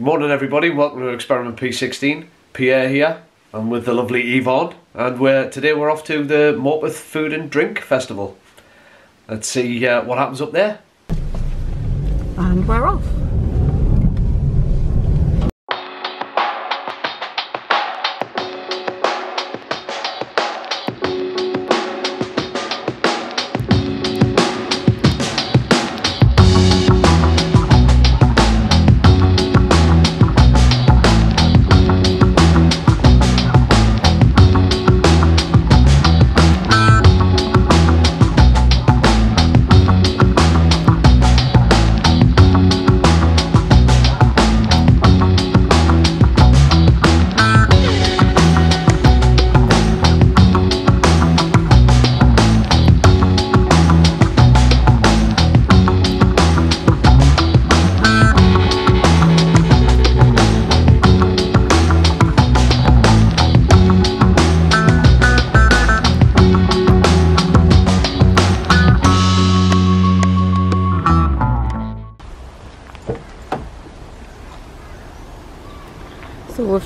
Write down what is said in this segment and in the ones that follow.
Morning everybody, welcome to Experiment P16. Pierre here, I'm with the lovely Yvonne, and we're, today we're off to the Morpeth Food and Drink Festival. Let's see uh, what happens up there. And we're off.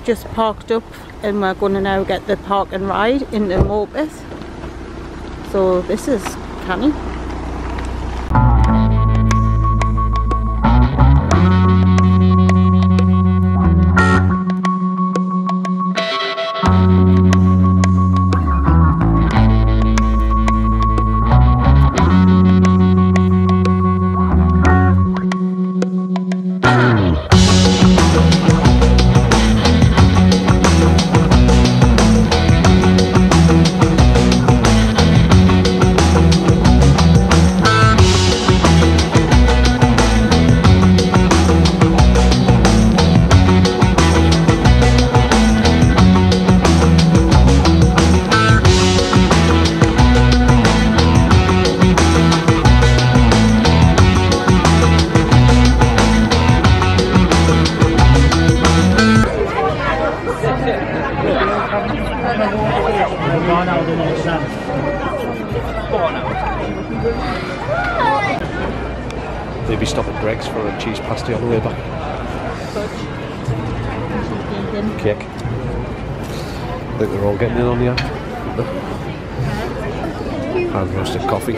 Just parked up and we're going to now get the park and ride in the Morpeth. So this is canny. Pasty on the way back. Cake. I think they're all getting in on the app. Hand roasted coffee.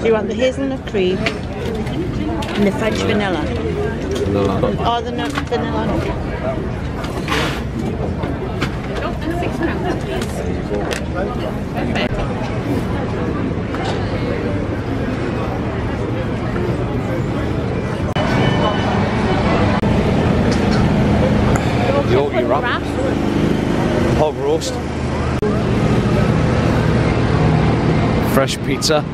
Do you want the hazelnut cream and the French vanilla? Vanilla. Or the nut vanilla? Yorkie wrap. Hog roast. Fresh pizza.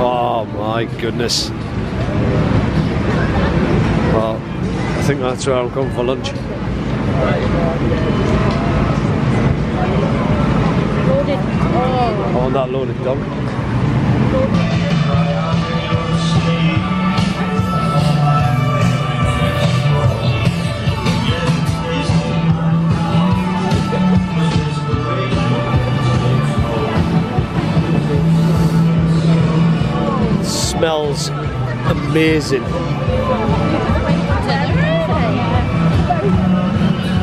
Oh my goodness. Well, I think that's where I'm coming for lunch. Loaded. Oh. I want that loaded dog. Amazing.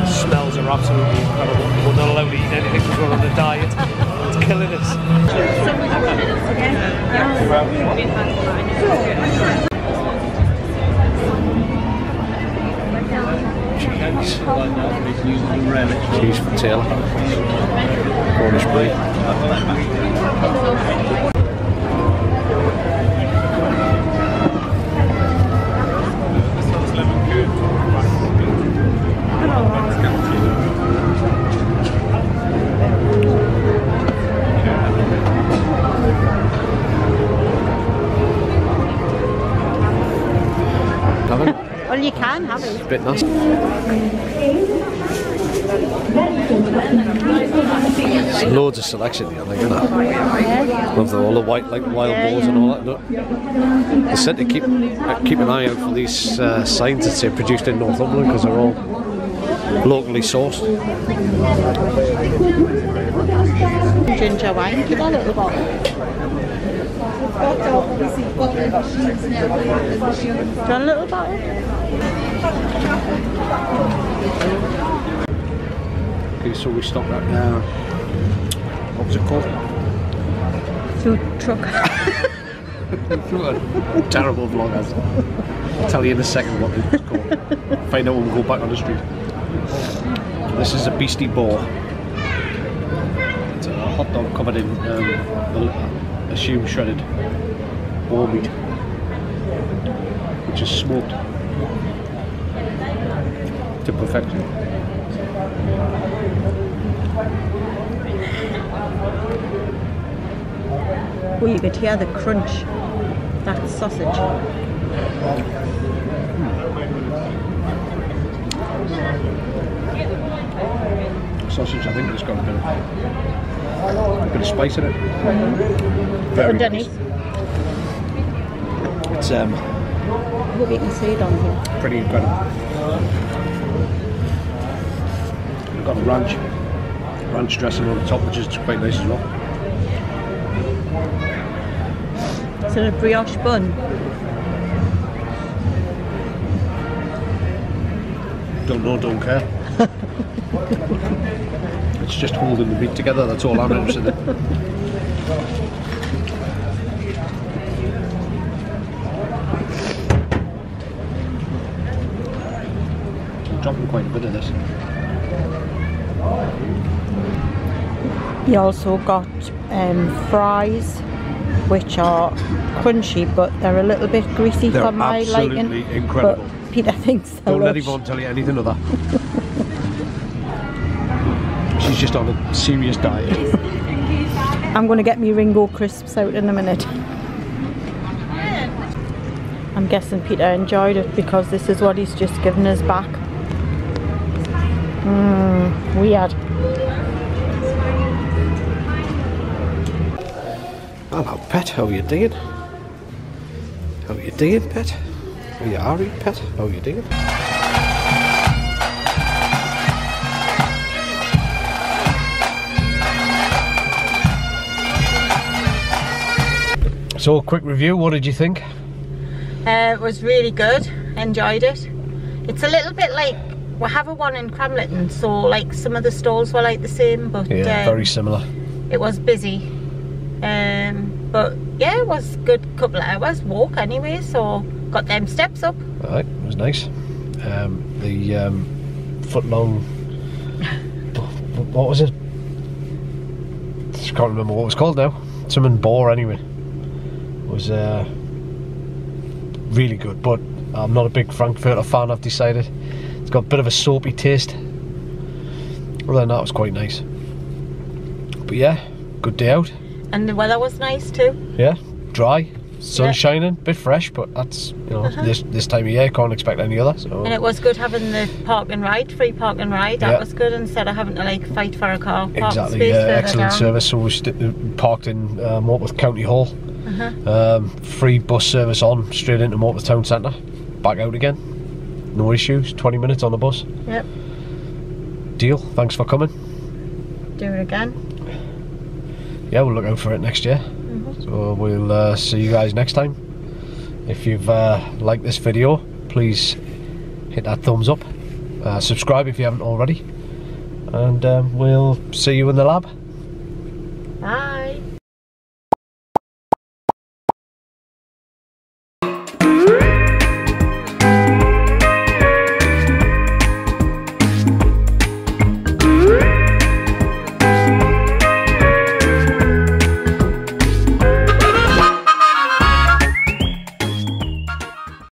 Smells are absolutely incredible. We're not allowed to eat anything because we're on a diet. It's killing us. Cheese. Cheese for Taylor. Cornish brie. You can have it. It's a Bit nice. There's loads of selection here, like, isn't there? Love the, all the white, like wild Yeah, balls and all that. Look. They said to keep uh, keep an eye out for these uh, signs that say produced in Northumberland because they're all locally sourced. Ginger wine, give that little bottle. Want a little bottle? Okay, so we stopped that now. what was it called? Food truck. Terrible vloggers. I'll tell you in a second what it's called. Find out when we go back on the street. This is a beastie boar. It's a hot dog covered in um, assumed shredded boar meat, which is smoked to perfection. Oh, you could hear the crunch. That sausage. Hmm. Sausage, I think, has got a bit of, a bit of spice in it. Very Underneath. nice. It's um, I hope you can see it on here. pretty incredible. We've got a ranch, ranch dressing on the top, which is quite nice as well. It's in a brioche bun. Don't know, don't care. it's just holding the meat together. That's all I'm interested in. I'm dropping quite a bit of this. You also got um, fries, which are crunchy, but they're a little bit greasy They're for my liking. absolutely incredible. But Peter thinks they're Don't let lush. Yvonne tell you anything of that. She's just on a serious diet. I'm going to get me Ringo crisps out in a minute. I'm guessing Peter enjoyed it because this is what he's just given us back. Mmm, weird. Hello, pet. How are you doing? How are you doing, pet? How you are, pet? How are you doing? So, quick review. What did you think? Uh, it was really good. Enjoyed it. It's a little bit like we have a one in Cramlington, so like some of the stalls were like the same, but Yeah, um, very similar. it was busy. Um, but yeah, it was good couple of hours walk anyway, so got them steps up. Right, it was nice. Um, the um, foot long. what was it? Just can't remember what it was called now. Something boar anyway. Was uh, really good, but I'm not a big Frankfurter fan. I've decided it's got a bit of a soapy taste. Other than that, it was quite nice. But yeah, good day out. And the weather was nice too. Yeah, dry, sun Yeah. shining, bit fresh, but that's you know Uh-huh. this this time of year can't expect any other. So And it was good having the park and ride, free park and ride. That Yeah. was good instead of having to like fight for a car Exactly, space yeah, excellent down. service. So we st- parked in uh, Morpeth County Hall. Uh-huh. Um, free bus service on straight into Morpeth Town Centre, back out again. No issues. Twenty minutes on the bus. Yep, Deal. Thanks for coming. do it again. Yeah, we'll look out for it next year. Mm-hmm. So we'll uh, see you guys next time. If you've uh, liked this video, please hit that thumbs up. Uh, subscribe if you haven't already, and um, we'll see you in the lab.